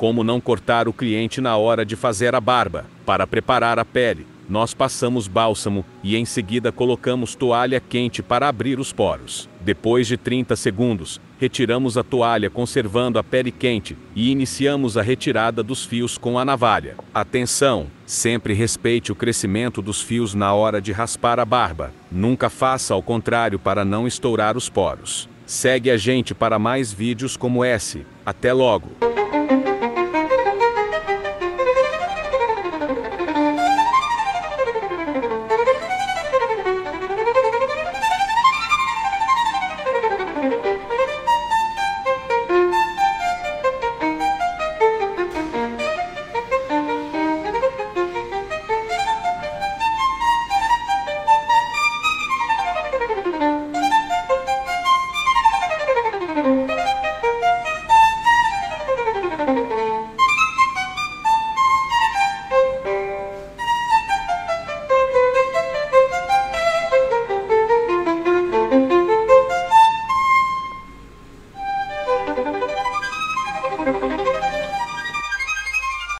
Como não cortar o cliente na hora de fazer a barba? Para preparar a pele, nós passamos bálsamo e em seguida colocamos toalha quente para abrir os poros. Depois de 30 segundos, retiramos a toalha conservando a pele quente e iniciamos a retirada dos fios com a navalha. Atenção! Sempre respeite o crescimento dos fios na hora de raspar a barba. Nunca faça ao contrário para não estourar os poros. Segue a gente para mais vídeos como esse. Até logo!